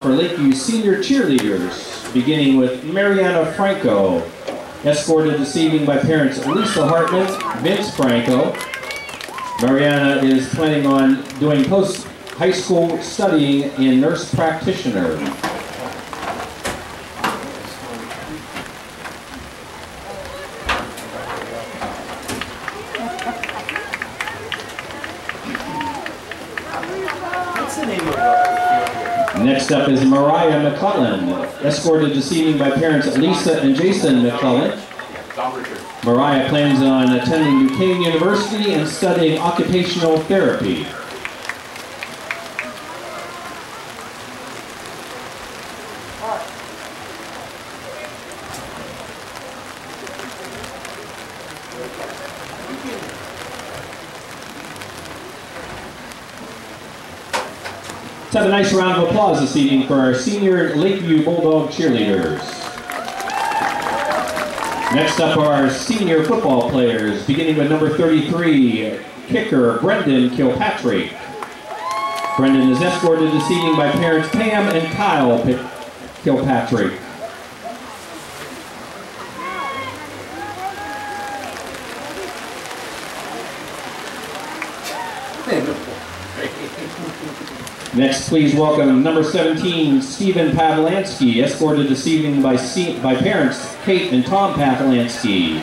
for Lakeview senior cheerleaders, beginning with Mariana Franco, escorted this evening by parents Lisa Hartman, Vince Franco. Mariana is planning on doing post-high school studying in nurse practitioner. What's the name of the field here? Next up is Mariah McClellan, escorted this evening by parents Lisa and Jason McClellan. Mariah plans on attending Duquesne University and studying occupational therapy. Let's have a nice round of applause this evening for our senior Lakeview Bulldog cheerleaders. Next up are our senior football players, beginning with number 33, kicker Brendan Kilpatrick. Brendan is escorted this evening by parents Pam and Kyle Kilpatrick. Next, please welcome number 17, Stephen Pavlansky, escorted this evening by, by parents Kate and Tom Pavlansky.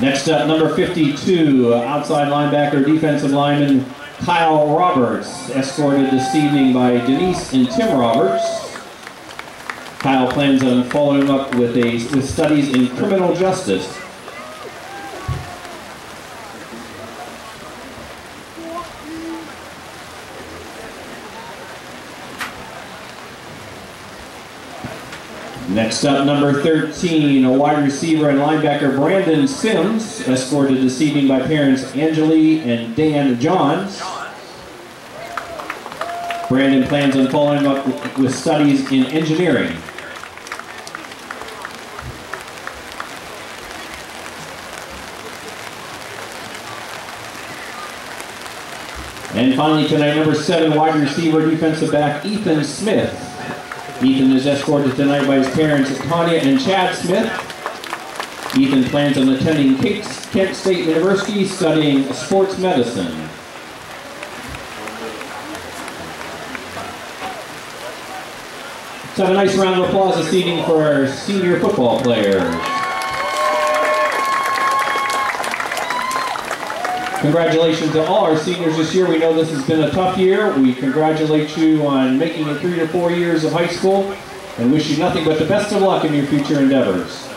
Next up, number 52, outside linebacker, defensive lineman Kyle Roberts, escorted this evening by Denise and Tim Roberts. Kyle plans on following up with a with studies in criminal justice. Next up, number 13, a wide receiver and linebacker Brandon Sims, escorted this evening by parents Angeli and Dan Johns. Brandon plans on following up with studies in engineering. And finally tonight, number seven, wide receiver, defensive back Ethan Smith. Ethan is escorted tonight by his parents Tanya and Chad Smith. Ethan plans on attending Kent State University studying sports medicine. Let's have a nice round of applause this evening for our senior football players. Congratulations to all our seniors this year. We know this has been a tough year. We congratulate you on making it three to four years of high school and wish you nothing but the best of luck in your future endeavors.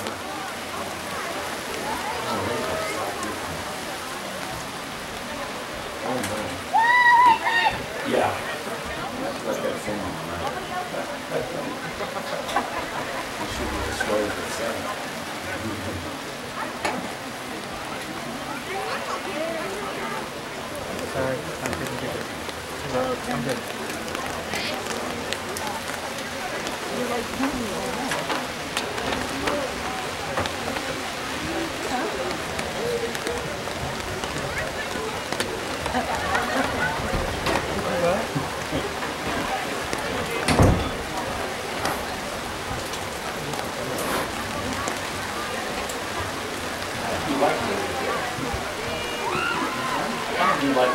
Do like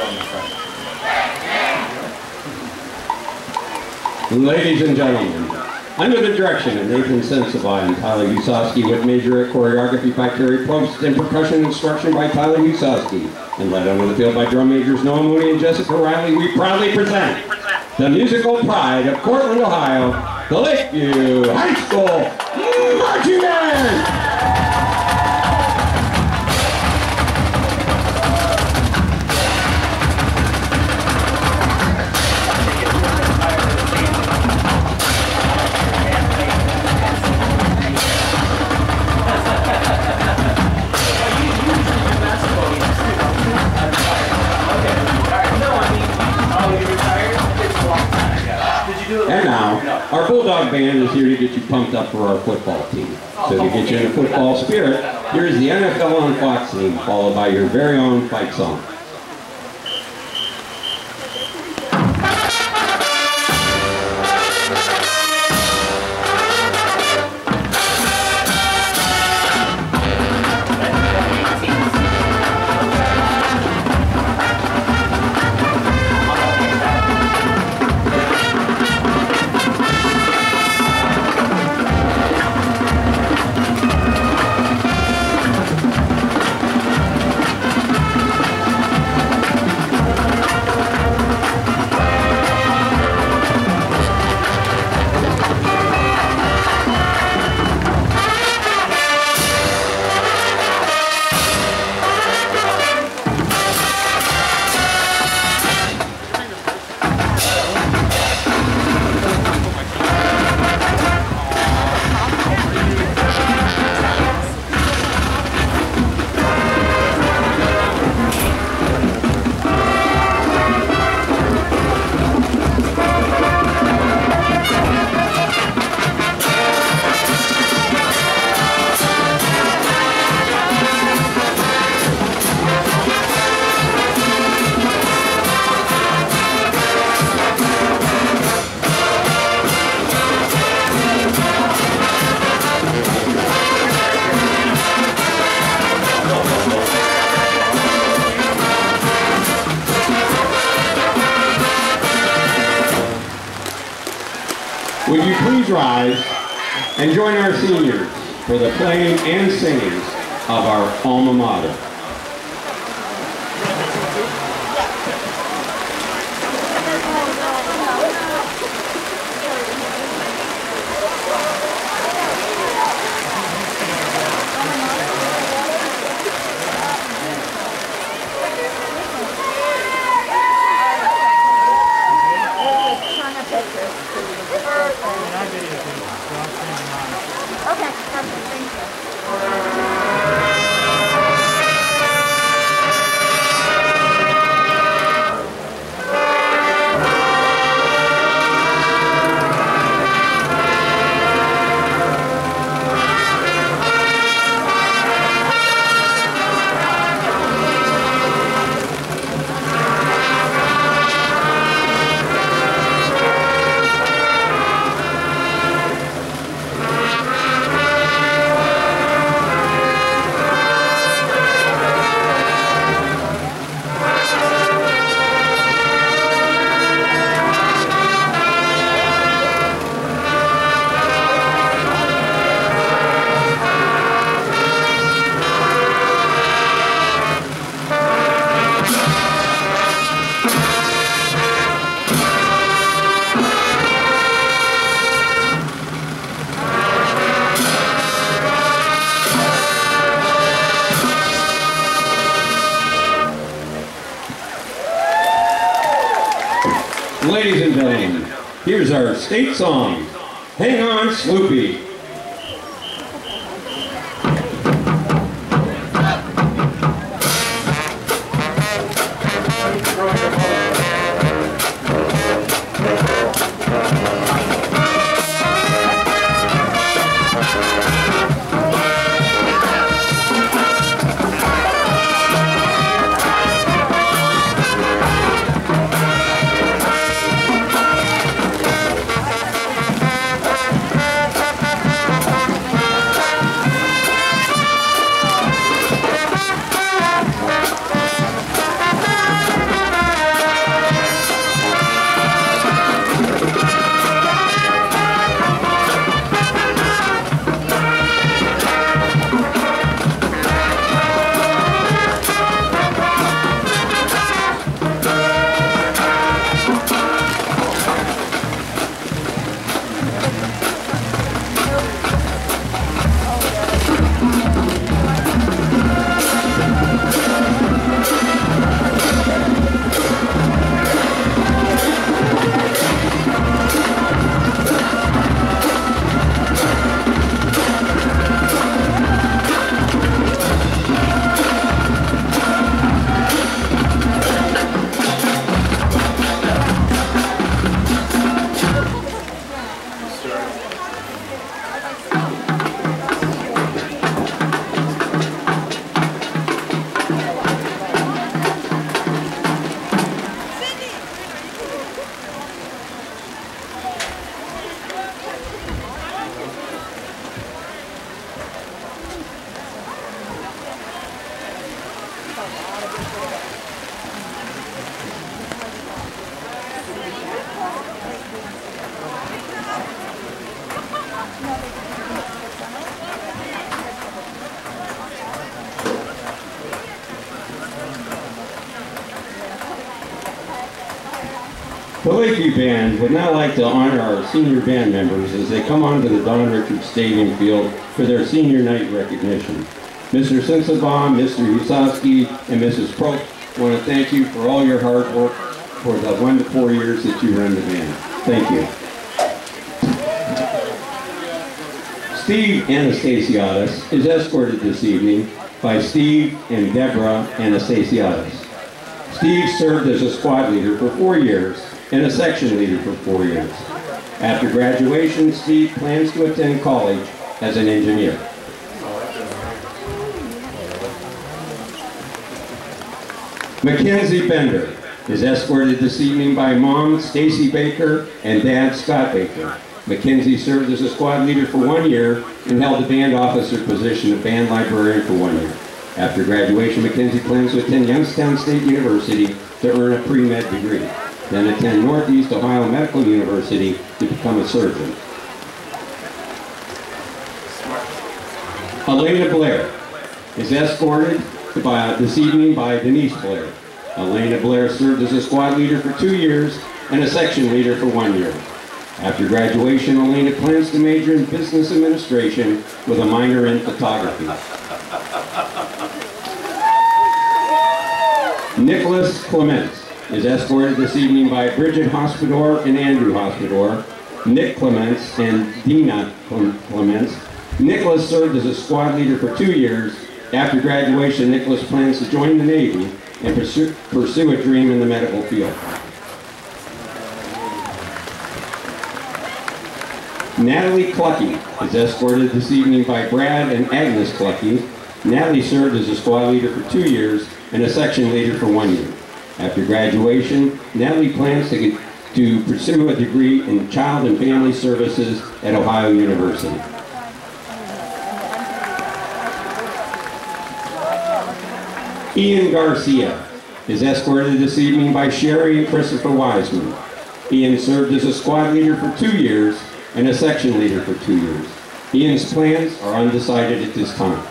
on the front. Ladies and gentlemen, under the direction of Nathan Sensabai and Tyler Usowski with major choreography by Kerry Post and percussion instruction by Tyler Usowski, and led onto the field by drum majors Noah Mooney and Jessica Riley, we proudly present the musical pride of Cortland, Ohio, the Lakeview High School Marching Band! Our Bulldog Band is here to get you pumped up for our football team. So to get you in a football spirit, here's the NFL on Fox theme, followed by your very own fight song. Rise and join our seniors for the playing and singing of our alma mater. Here's our state song, Hang On Sloopy. The Lakeview Band would now like to honor our senior band members as they come onto the Don Richards Stadium field for their senior night recognition. Mr. Sensenbaum, Mr. Usowski, and Mrs. Probst want to thank you for all your hard work for the one to four years that you run the band. Thank you. Steve Anastasiadis is escorted this evening by Steve and Deborah Anastasiadis. Steve served as a squad leader for four years and a section leader for four years. After graduation, Steve plans to attend college as an engineer. Mackenzie Bender is escorted this evening by mom Stacy Baker and dad Scott Baker. Mackenzie served as a squad leader for one year and held the band officer position of band librarian for one year. After graduation, Mackenzie plans to attend Youngstown State University to earn a pre-med degree, then attend Northeast Ohio Medical University to become a surgeon. Elena Blair is escorted by, this evening by Denise Blair. Elena Blair served as a squad leader for two years and a section leader for one year. After graduation, Elena plans to major in business administration with a minor in photography. Nicholas Clements is escorted this evening by Bridget Hospodor and Andrew Hospodor, Nick Clements and Dina Clements. Nicholas served as a squad leader for two years. After graduation, Nicholas plans to join the Navy and pursue, pursue a dream in the medical field. Natalie Clucky is escorted this evening by Brad and Agnes Clucky. Natalie served as a squad leader for two years and a section leader for one year. After graduation, Natalie plans to, to pursue a degree in child and family services at Ohio University. Ian Garcia is escorted this evening by Sherry and Christopher Wiseman. Ian served as a squad leader for two years and a section leader for two years. Ian's plans are undecided at this time.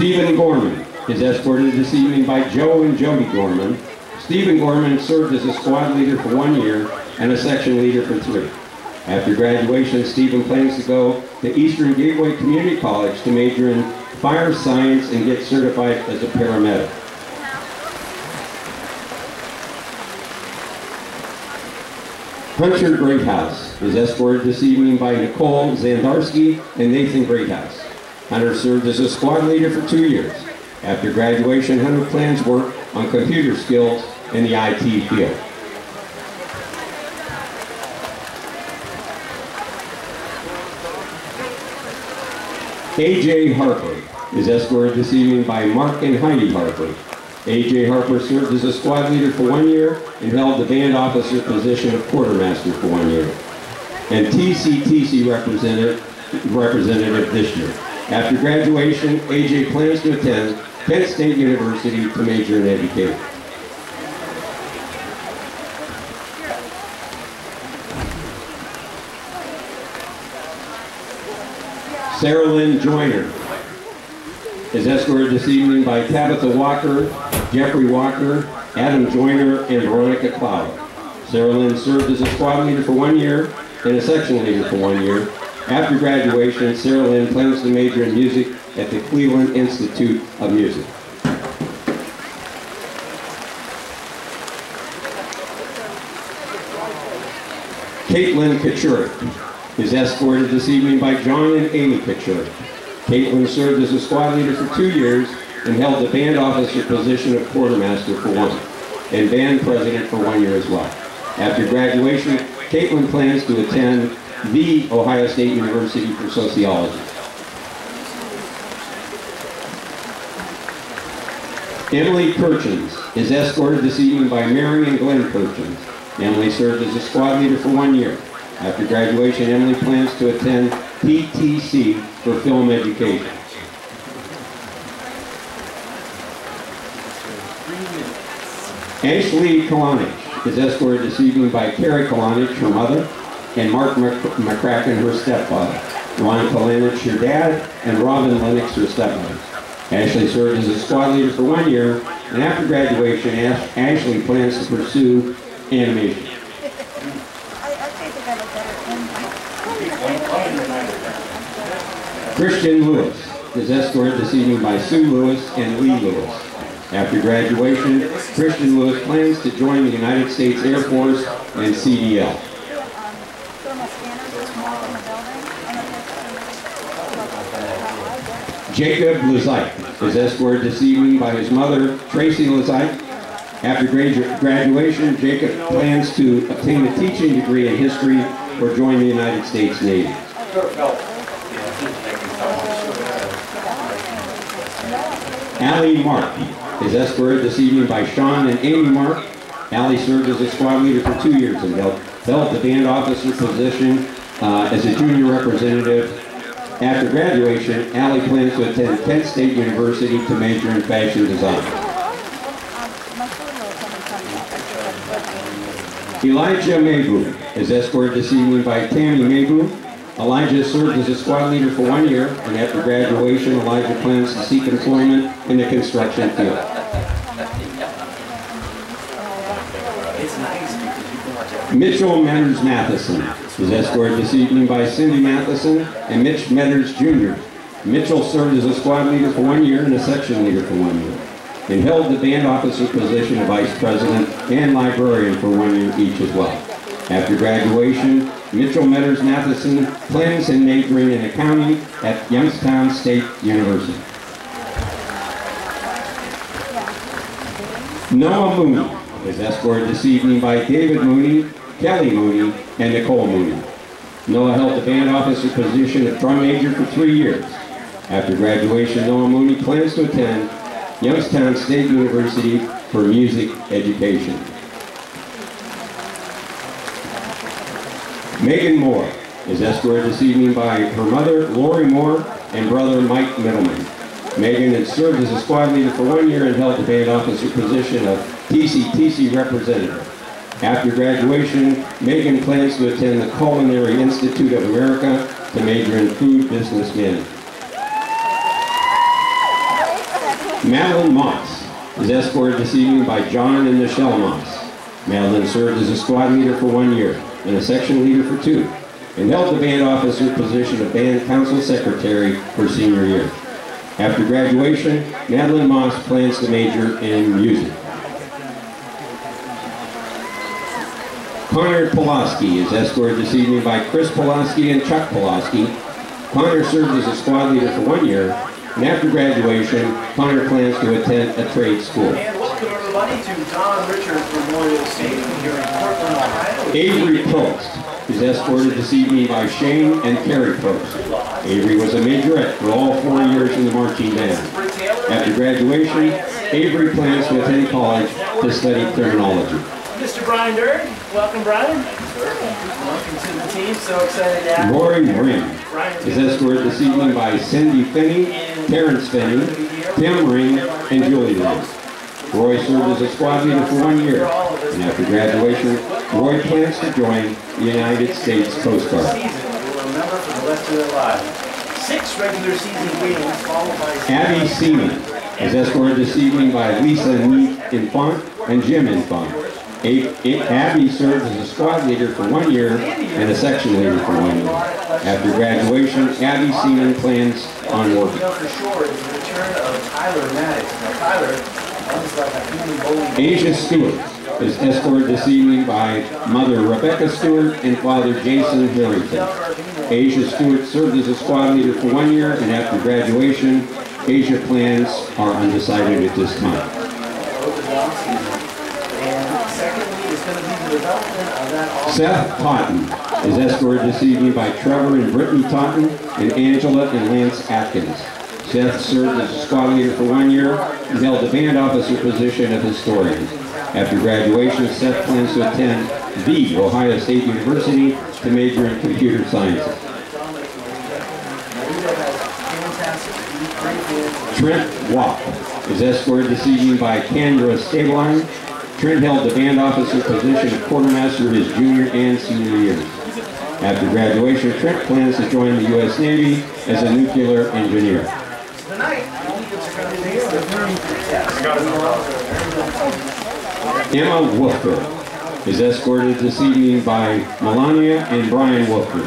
Stephen Gorman is escorted this evening by Joe and Jody Gorman. Stephen Gorman served as a squad leader for one year and a section leader for three. After graduation, Stephen plans to go to Eastern Gateway Community College to major in fire science and get certified as a paramedic. Hunter Greathouse is escorted this evening by Nicole Zandarski and Nathan Greathouse. Hunter served as a squad leader for two years. After graduation, Hunter plans work on computer skills in the IT field. A.J. Harper is escorted this evening by Mark and Heidi Harper. A.J. Harper served as a squad leader for one year and held the band officer position of quartermaster for one year. And TCTC representative, representative this year. After graduation, A.J. plans to attend Penn State University to major in education. Sarah Lynn Joyner is escorted this evening by Tabitha Walker, Jeffrey Walker, Adam Joyner, and Veronica Cloud. Sarah Lynn served as a squad leader for one year and a section leader for one year. After graduation, Sarah Lynn plans to major in music at the Cleveland Institute of Music. Caitlin Kachurik is escorted this evening by John and Amy Pitcher. Caitlin served as a squad leader for two years and held the band officer position of quartermaster for one, and band president for one year as well. After graduation, Caitlin plans to attend the Ohio State University for Sociology. Emily Kirchens is escorted this evening by Mary and Glenn Kirchens. Emily served as a squad leader for one year. After graduation, Emily plans to attend PTC for film education. Ashley Kalonich is escorted this evening by Carrie Kalonich, her mother, and Mark McCracken, her stepfather. Ron Kalanich, her dad, and Robin Lennox, her stepmother. Ashley served as a squad leader for one year, and after graduation, Ash- Ashley plans to pursue animation. Christian Lewis is escorted this evening by Sue Lewis and Lee Lewis. After graduation, Christian Lewis plans to join the United States Air Force and CDL. Jacob Lazite is escorted this evening by his mother, Tracy Lazite. After graduation, Jacob plans to obtain a teaching degree in history or join the United States Navy. Allie Mark is escorted this evening by Sean and Amy Mark. Allie served as a squad leader for two years and held, the band officer position uh, as a junior representative. After graduation, Allie plans to attend Kent State University to major in fashion design. Elijah Maybu is escorted this evening by Tammy Maybu. Elijah served as a squad leader for one year, and after graduation, Elijah plans to seek employment in the construction field. Mitchell Metters Matheson is escorted this evening by Cindy Matheson and Mitch Metters Jr. Mitchell served as a squad leader for one year and a section leader for one year, and held the band officer position of vice president and librarian for one year each as well. After graduation, Mitchell Metters Matheson plans and majoring in accounting at Youngstown State University. Noah Mooney is escorted this evening by David Mooney, Kelly Mooney, and Nicole Mooney. Noah held the band officer position of drum major for three years. After graduation, Noah Mooney plans to attend Youngstown State University for music education. Megan Moore is escorted this evening by her mother, Lori Moore, and brother, Mike Middleman. Megan had served as a squad leader for one year and held the band officer position of TCTC representative. After graduation, Megan plans to attend the Culinary Institute of America to major in food business management. Madeline Moss is escorted this evening by John and Michelle Moss. Madeline served as a squad leader for one year and a section leader for two, and held the band officer position of band council secretary for senior year. After graduation, Madeline Moss plans to major in music. Connor Pulaski is escorted this evening by Chris Pulaski and Chuck Pulaski. Connor served as a squad leader for one year, and after graduation, Connor plans to attend a trade school. And welcome everybody to Don Richards Memorial Stadium here in Cortland, Ohio. Avery Post is escorted this evening by Shane and Carrie Post. Avery was a majorette for all four years in the marching band. After graduation, Avery plans to attend college to study criminology. Mr. Brian Dirk. Welcome, Brian. Welcome to the team. So excited to have you. Rory Ring is escorted this evening by Cindy Finney, Terrence Finney, Tim Ring, and Julie Ring. Roy served as a squad leader for one year, and after graduation, Roy plans to join the United States Coast Guard. season will remember for the rest of their lives. Six regular season games followed by Abby Seaman is escorted this evening by Lisa Neat Infant and Jim Infant. Abby served as a squad leader for one year and a section leader for one year. After graduation, Abby Seaman plans on working. Asia Stewart is escorted this evening by mother Rebecca Stewart and father Jason Harrington. Asia Stewart served as a squad leader for one year, and after graduation, Asia plans are undecided at this time. Seth Totten is escorted this evening by Trevor and Brittany Totten and Angela and Lance Atkins. Seth served as a squad leader for one year and held the band officer position of historian. After graduation, Seth plans to attend the Ohio State University to major in computer sciences. Trent Watt is escorted this evening by Kendra Stabline. Trent held the band officer position of quartermaster his junior and senior years. After graduation, Trent plans to join the U.S. Navy as a nuclear engineer. Emma Wolford is escorted this evening by Melania and Brian Wolford.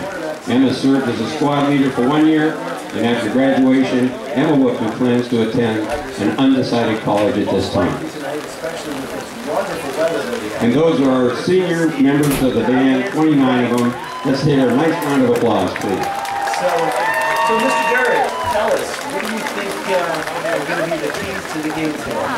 Emma served as a squad leader for one year, and after graduation, Emma Wolford plans to attend an undecided college at this time. And those are our senior members of the band, 29 of them. Let's hear a nice round of applause, please. So, so Mr. Garrett, tell us, what do you think uh, are going to be the keys to the game today?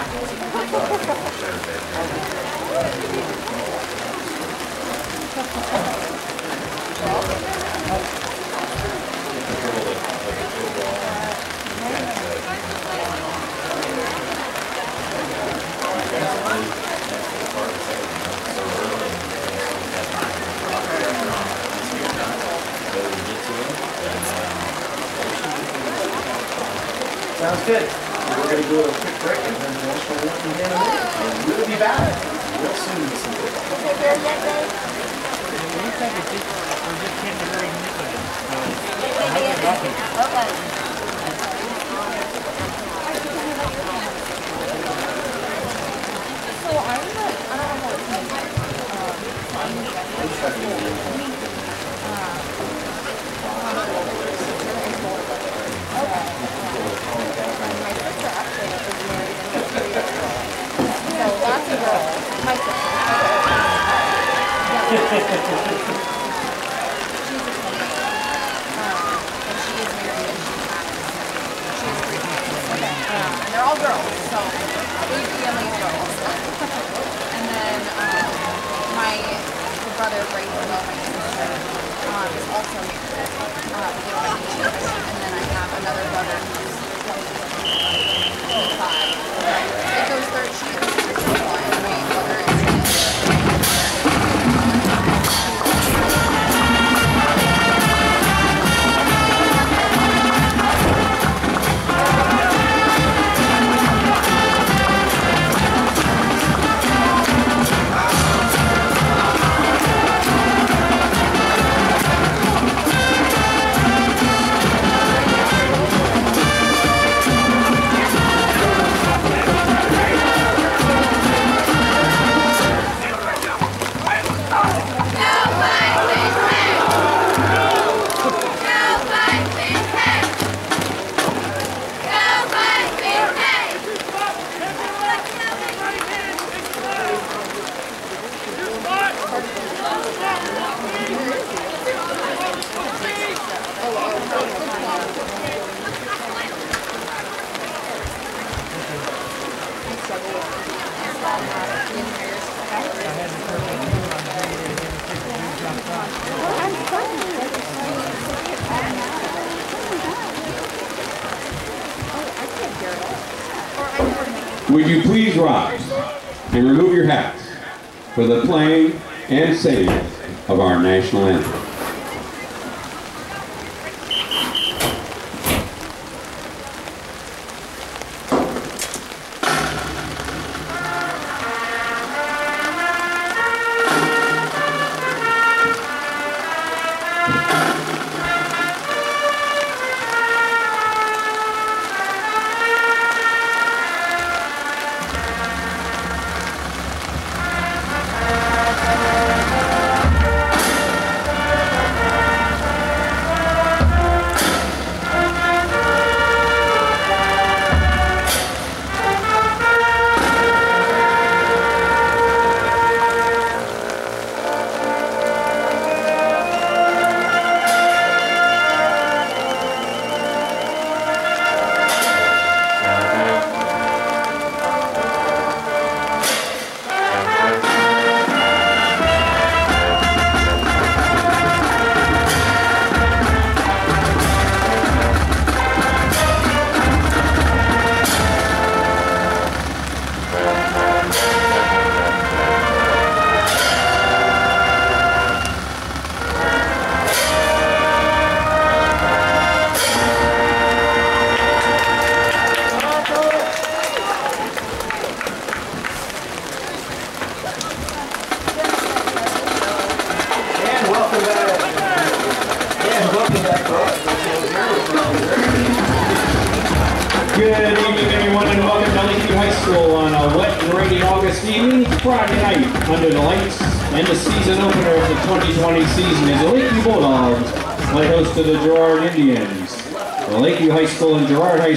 Would you please rise and remove your hats for the playing and singing of our national anthem?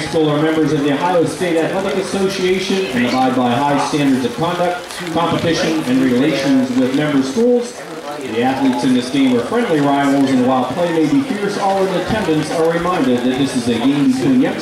School are members of the Ohio State Athletic Association and abide by high standards of conduct, competition, and relations with member schools. The athletes in this game are friendly rivals, and while play may be fierce, all in attendance are reminded that this is a game between young